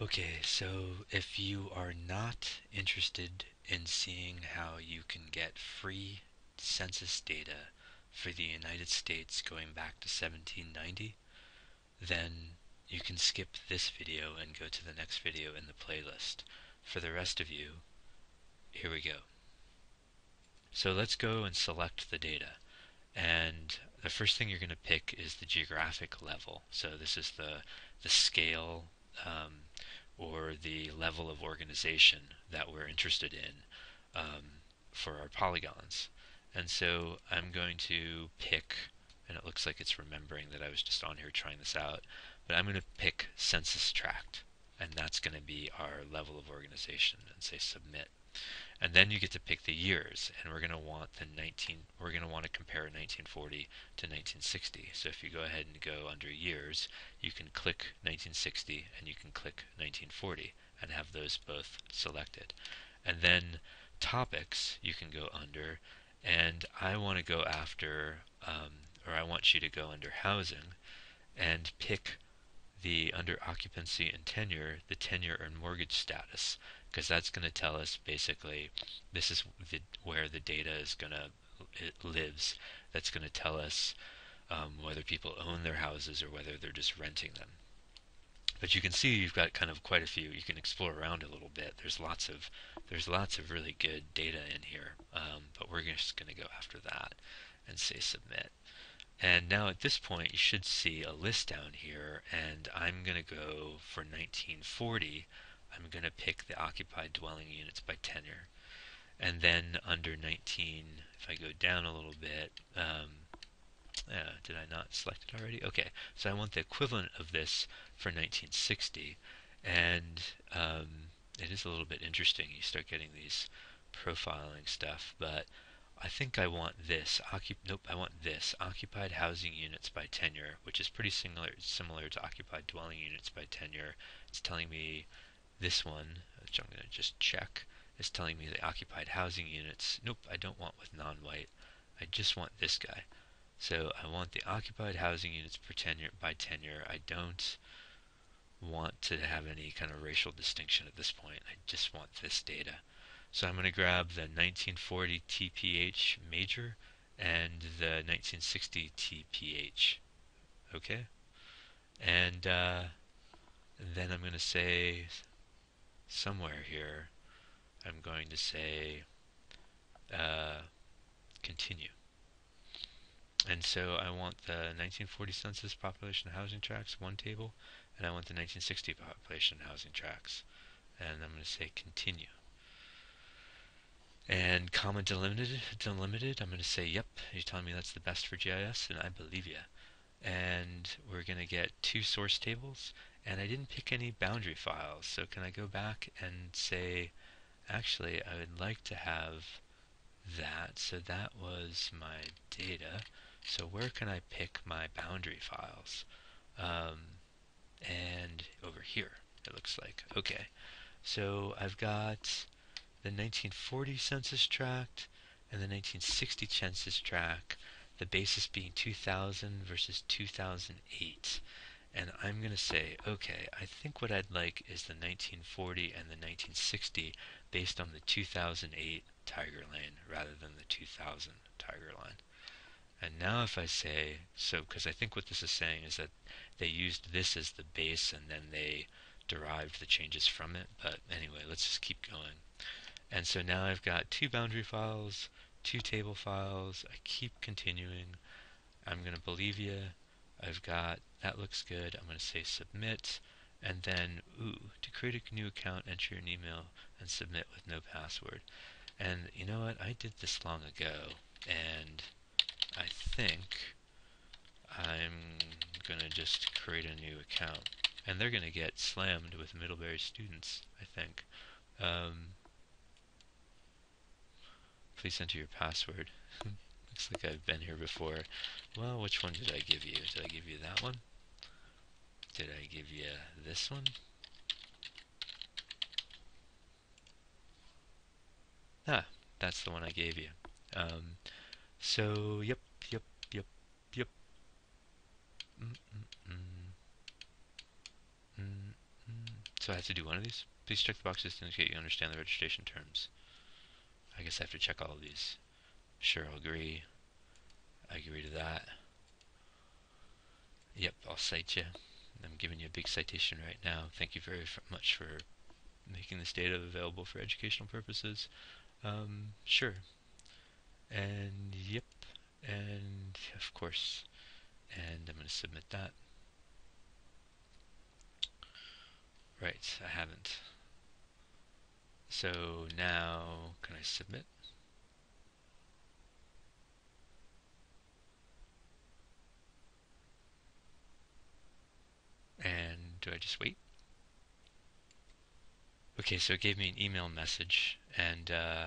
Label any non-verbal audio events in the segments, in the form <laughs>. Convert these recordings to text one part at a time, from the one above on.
Okay, so if you are not interested in seeing how you can get free census data for the United States going back to 1790, then you can skip this video and go to the next video in the playlist. For the rest of you, here we go. So let's go and select the data. And the first thing you're going to pick is the geographic level. So this is the, the scale um, or the level of organization that we're interested in um, for our polygons. And so I'm going to pick, and it looks like it's remembering that I was just on here trying this out, but I'm going to pick census tract, and that's going to be our level of organization, and say submit. And then you get to pick the years, and we're going to want the 19. We're going to want to compare 1940 to 1960. So if you go ahead and go under years, you can click 1960 and you can click 1940 and have those both selected. And then topics you can go under, and I want to go after, um, or I want you to go under housing, and pick the under occupancy and tenure, the tenure and mortgage status because that's going to tell us basically this is the, where the data is going to it lives. That's going to tell us um, whether people own their houses or whether they're just renting them. But you can see you've got kind of quite a few. You can explore around a little bit. There's lots of there's lots of really good data in here. Um, but we're just going to go after that and say submit. And now at this point you should see a list down here and I'm going to go for 1940 I'm going to pick the occupied dwelling units by tenure. And then under 19, if I go down a little bit, um, uh, did I not select it already? Okay, so I want the equivalent of this for 1960. And um, it is a little bit interesting. You start getting these profiling stuff, but I think I want this. Occup nope, I want this. Occupied housing units by tenure, which is pretty similar similar to occupied dwelling units by tenure. It's telling me this one, which I'm going to just check, is telling me the occupied housing units. Nope, I don't want with non-white. I just want this guy. So I want the occupied housing units per tenure by tenure. I don't want to have any kind of racial distinction at this point. I just want this data. So I'm going to grab the 1940 TPH major and the 1960 TPH. Okay? And, uh, then I'm going to say somewhere here, I'm going to say uh, continue. And so I want the 1940 census population housing tracts, one table, and I want the 1960 population housing tracts. And I'm going to say continue. And comma delimited, delimited, I'm going to say, yep, you're telling me that's the best for GIS, and I believe you. And we're going to get two source tables, and I didn't pick any boundary files so can I go back and say actually I would like to have that. So that was my data. So where can I pick my boundary files? Um, and over here it looks like. Okay. So I've got the 1940 census tract and the 1960 census tract the basis being 2000 versus 2008 and I'm going to say, okay, I think what I'd like is the 1940 and the 1960 based on the 2008 Tiger Line rather than the 2000 Tiger Line. And now if I say, so because I think what this is saying is that they used this as the base and then they derived the changes from it. But anyway, let's just keep going. And so now I've got two boundary files, two table files. I keep continuing. I'm going to believe you. I've got, that looks good. I'm going to say submit. And then, ooh, to create a new account, enter your email and submit with no password. And you know what? I did this long ago. And I think I'm going to just create a new account. And they're going to get slammed with Middlebury students, I think. Um, please enter your password. <laughs> Looks like I've been here before. Well, which one did I give you? Did I give you that one? Did I give you this one? Ah, that's the one I gave you. Um, so, yep, yep, yep, yep. Mm -mm -mm. so I have to do one of these. Please check the boxes to indicate you understand the registration terms. I guess I have to check all of these. Sure, I'll agree. I agree to that. Yep, I'll cite you. I'm giving you a big citation right now. Thank you very much for making this data available for educational purposes. Um, sure. And yep, and of course, and I'm going to submit that. Right, I haven't. So now, can I submit? And do I just wait? Okay, so it gave me an email message, and uh,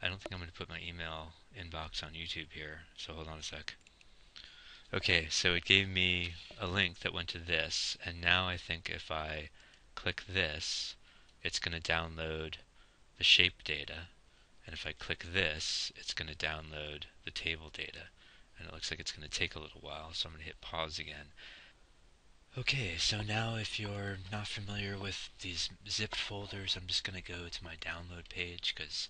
I don't think I'm going to put my email inbox on YouTube here, so hold on a sec. Okay, so it gave me a link that went to this, and now I think if I click this, it's going to download the shape data, and if I click this, it's going to download the table data. And it looks like it's going to take a little while, so I'm going to hit pause again. Okay, so now if you're not familiar with these zipped folders, I'm just going to go to my download page because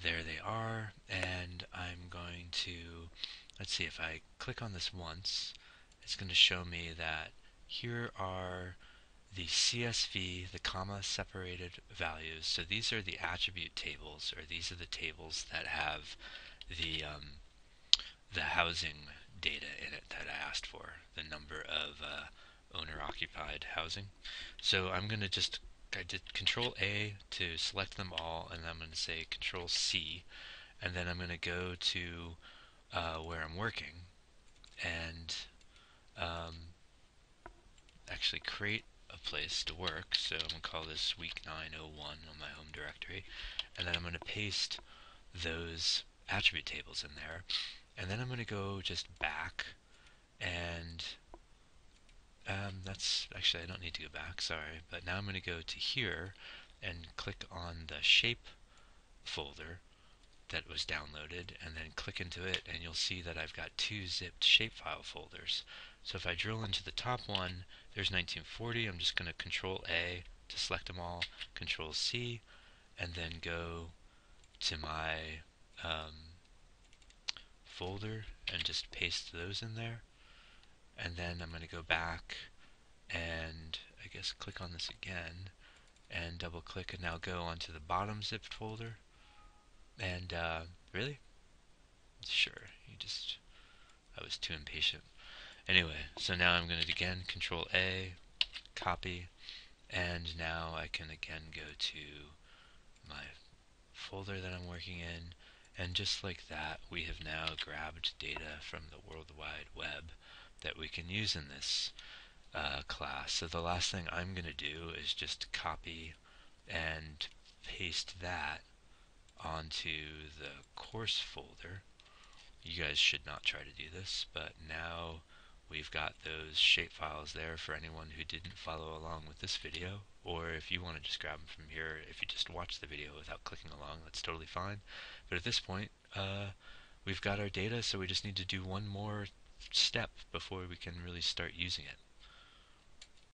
there they are, and I'm going to, let's see, if I click on this once, it's going to show me that here are the CSV, the comma separated values. So these are the attribute tables, or these are the tables that have the um, the housing data in it that I asked for, the number of uh, owner-occupied housing. So I'm going to just I did Control A to select them all, and I'm going to say Control C, and then I'm going to go to uh, where I'm working, and um, actually create a place to work. So I'm going to call this week 901 on my home directory. And then I'm going to paste those attribute tables in there. And then I'm going to go just back and um, that's actually I don't need to go back sorry but now I'm going to go to here and click on the shape folder that was downloaded and then click into it and you'll see that I've got two zipped shapefile folders so if I drill into the top one there's 1940. I'm just going to Control A to select them all, Control C, and then go to my um, folder and just paste those in there. And then I'm going to go back and I guess click on this again and double click and now go onto the bottom zipped folder. And uh, really? Sure, you just, I was too impatient. Anyway, so now I'm going to again control A, copy, and now I can again go to my folder that I'm working in, and just like that, we have now grabbed data from the World Wide Web that we can use in this uh, class. So the last thing I'm going to do is just copy and paste that onto the course folder. You guys should not try to do this, but now We've got those shapefiles there for anyone who didn't follow along with this video, or if you want to just grab them from here, if you just watch the video without clicking along, that's totally fine. But at this point, uh, we've got our data, so we just need to do one more step before we can really start using it.